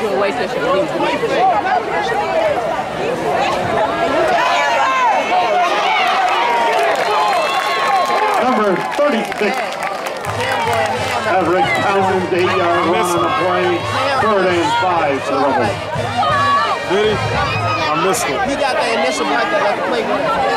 to till she leaves. Number 36. Average Townsend's eight-yard run on the play. Third and five for Rebels. Did he? I missed it. He got the initial block that left the playground.